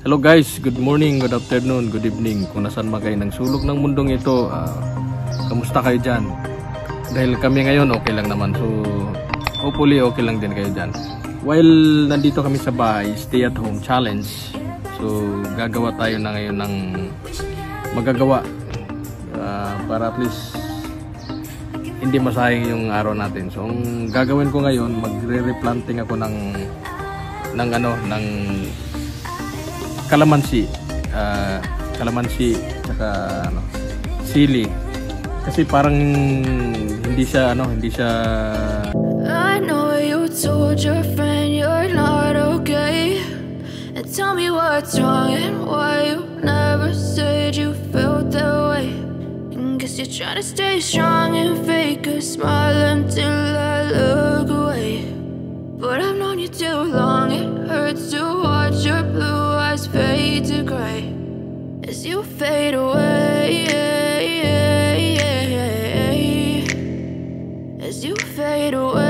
Hello guys, good morning, good afternoon, good evening. Kung nasan man ng sulok ng mundong ito, ah, kamusta kayo dyan? Dahil kami ngayon okay lang naman, so hopefully okay lang din kayo dyan. While nandito kami sa bahay, stay at home challenge. So gagawa tayo na ngayon ng magagawa ah, para at least hindi masayang yung araw natin. So ang gagawin ko ngayon, magre-replanting ako ng ng ano, ng kalamansi ah, kalamansi tsaka ano sili kasi parang hindi siya ano hindi siya I know you told your friend you're not okay. And tell me what's wrong and why you never said you felt that way. And guess you're trying to stay strong and fake a smile until I look away. But I've known you too long, it hurts to watch your blue eyes fade to gray as you fade away. As you fade away.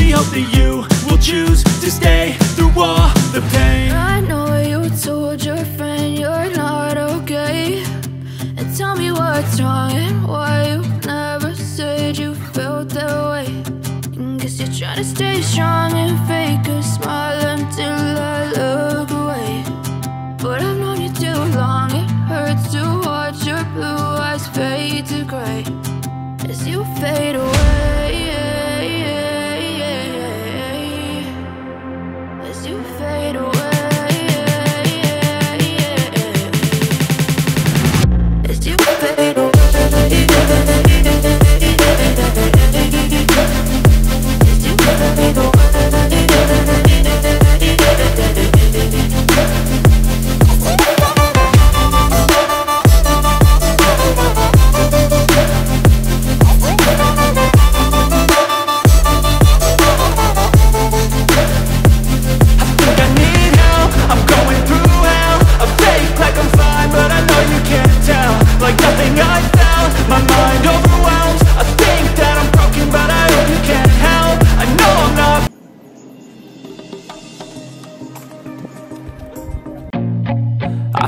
hope that you. Will choose to stay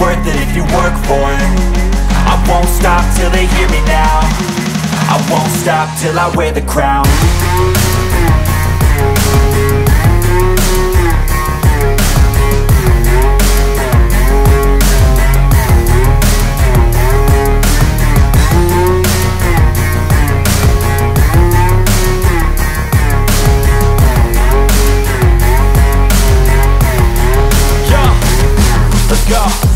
worth it if you work for it. I won't stop till they hear me now. I won't stop till I wear the crown. Go.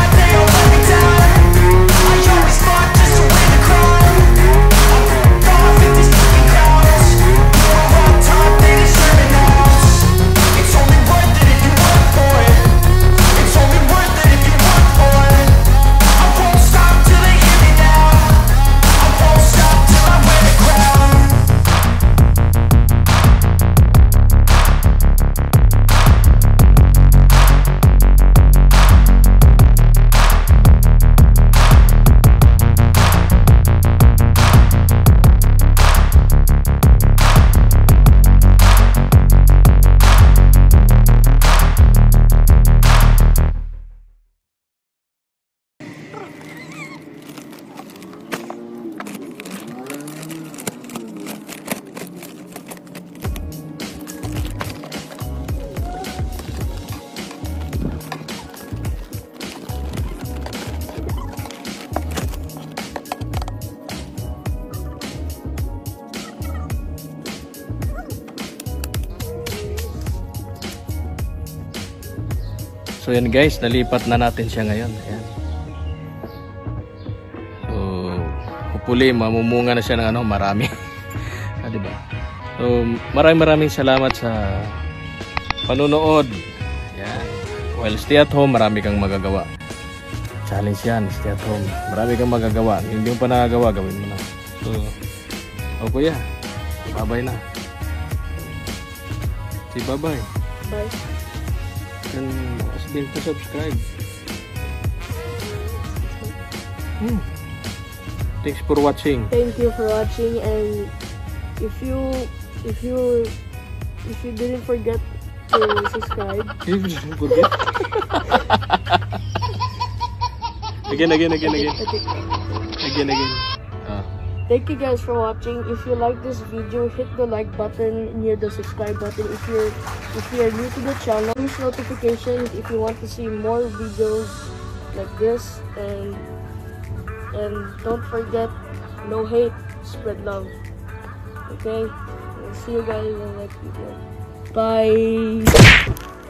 So yan guys, nalipat na natin siya ngayon. Ayan. So, hopefully mamumunga na siya ng ano, marami. ah, di ba? So, maraming maraming salamat sa panunood. Ayan. While stay at home, marami kang magagawa. Challenge yan, stay at home. Marami kang magagawa. Hindi mo pa nagagawa, gawin mo na. So, oh kuya, bye-bye na. Say bye-bye. Bye. and sabihin ko subscribe. Hmm. Thanks for watching. Thank you for watching and if you if you if you didn't forget to subscribe, again, again, again, again. I think Again, again. Thank you guys for watching. If you like this video, hit the like button near the subscribe button. If you're if you're new to the channel, push notifications if you want to see more videos like this and and don't forget no hate, spread love. Okay? We'll see you guys in the next video. Bye.